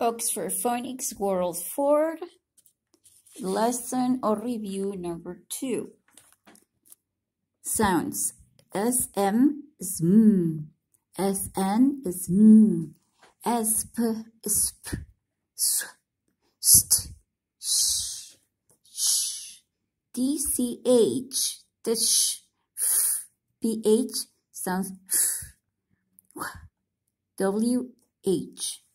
Oxford Phonics World 4, lesson or review number 2. Sounds. SM SN is SP is p, s, st, sh, sh, DCH, the sh, sounds WH.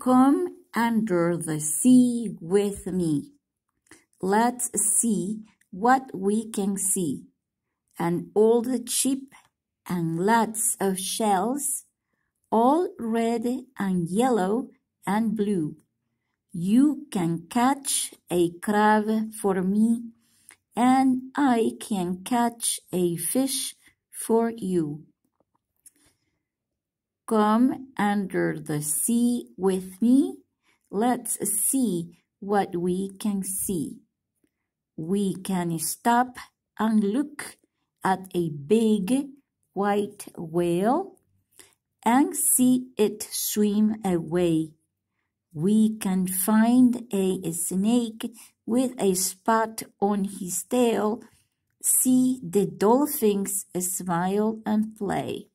Come under the sea with me. Let's see what we can see. An old ship and lots of shells, all red and yellow and blue. You can catch a crab for me, and I can catch a fish for you. Come under the sea with me. Let's see what we can see. We can stop and look at a big white whale and see it swim away. We can find a snake with a spot on his tail, see the dolphins smile and play.